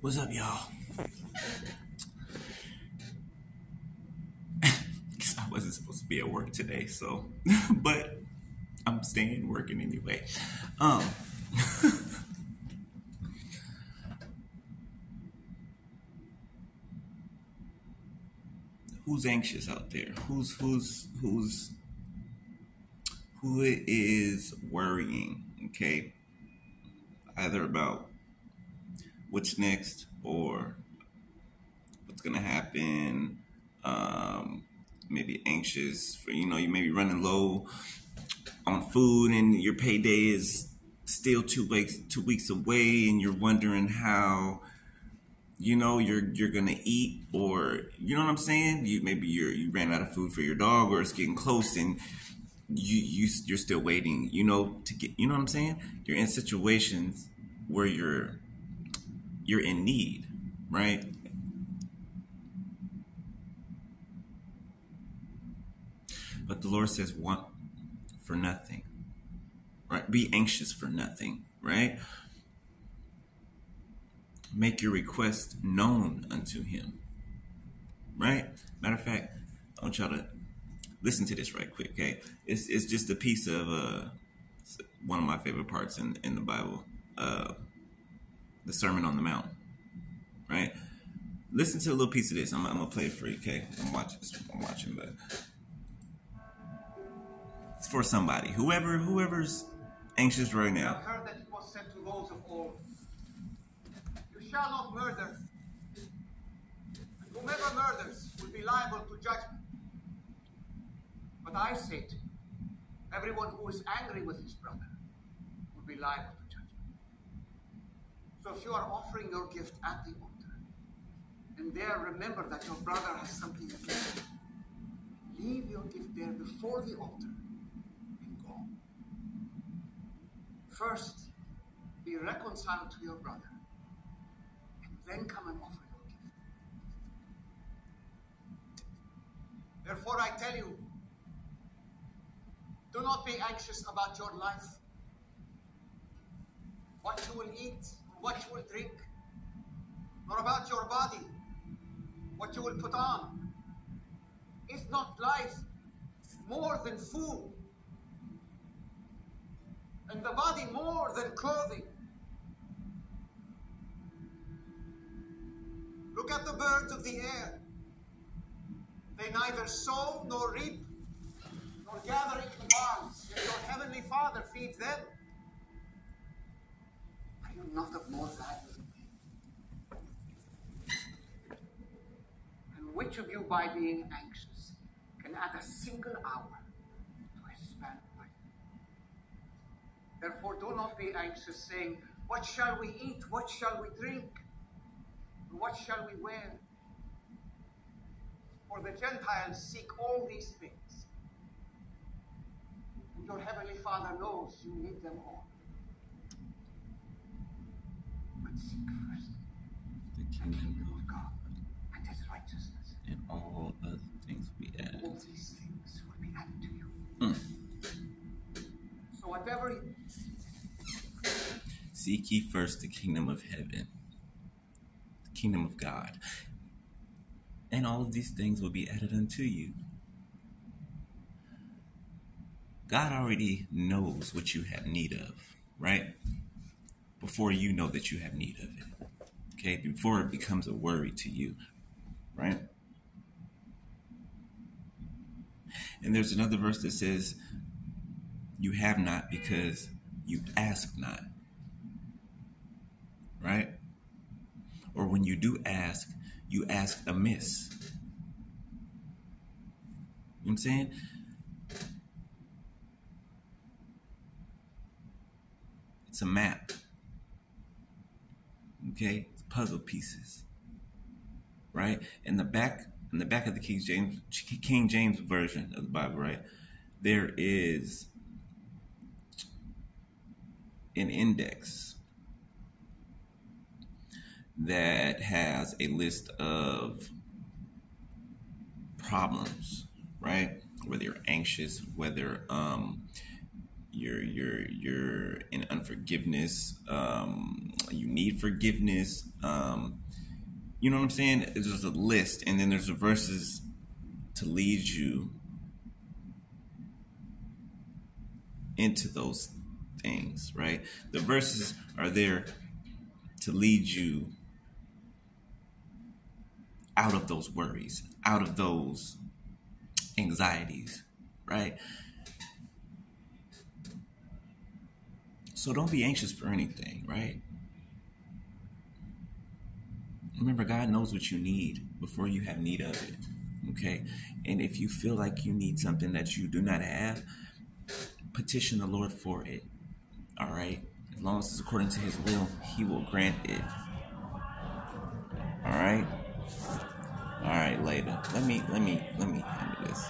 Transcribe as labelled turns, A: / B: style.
A: What's up, y'all? I wasn't supposed to be at work today, so but I'm staying working anyway. Um who's anxious out there? Who's who's who's who is worrying, okay? Either about what's next or what's gonna happen. Um, maybe anxious for you know you may be running low on food and your payday is still two weeks two weeks away and you're wondering how you know you're you're gonna eat or you know what I'm saying you maybe you're you ran out of food for your dog or it's getting close and you you you're still waiting you know to get you know what I'm saying you're in situations where you're you're in need right but the Lord says want for nothing right be anxious for nothing right make your request known unto him. Right? Matter of fact, I want y'all to listen to this right quick, okay? It's, it's just a piece of uh, one of my favorite parts in, in the Bible, uh, the Sermon on the Mount, right? Listen to a little piece of this. I'm, I'm gonna play it for you, okay? I'm watching. I'm watching, but it's for somebody, whoever, whoever's anxious right now.
B: I heard that it was said to those of old, You shall not murder, and whomever murders will be liable to judgment. But I you, everyone who is angry with his brother will be liable. So if you are offering your gift at the altar, and there remember that your brother has something against you, leave your gift there before the altar and go. First, be reconciled to your brother, and then come and offer your gift. Therefore, I tell you, do not be anxious about your life, what you will eat, what you will drink, nor about your body, what you will put on. Is not life more than food? and the body more than clothing. Look at the birds of the air. They neither sow nor reap nor gather into barns, yet your heavenly Father feeds them. Not of more value? And which of you, by being anxious, can add a single hour to his span of life? Therefore, do not be anxious, saying, What shall we eat? What shall we drink? What shall we wear? For the Gentiles seek all these things. And your heavenly Father knows you need them all. But seek first
A: The kingdom of
B: God and his righteousness.
A: and all other things we add.
B: All these things will be added to you. Hmm. So whatever you
A: Seek ye first the kingdom of heaven, the kingdom of God, and all of these things will be added unto you. God already knows what you have need of, right? Before you know that you have need of it, okay? Before it becomes a worry to you, right? And there's another verse that says, You have not because you ask not right? Or when you do ask, you ask amiss. You know what I'm saying? It's a map. Okay? Puzzle pieces. Right? In the back in the back of the King James King James version of the Bible, right? There is an index that has a list of problems, right? Whether you're anxious, whether um, you're you're you're in unforgiveness um you need forgiveness um you know what i'm saying? There's a list and then there's the verses to lead you into those things right? The verses are there to lead you out of those worries out of those anxieties right? So don't be anxious for anything, right? Remember, God knows what you need before you have need of it. Okay? And if you feel like you need something that you do not have, petition the Lord for it. All right? As long as it's according to his will, he will grant it. All right? All right, later. Let me let me let me handle this.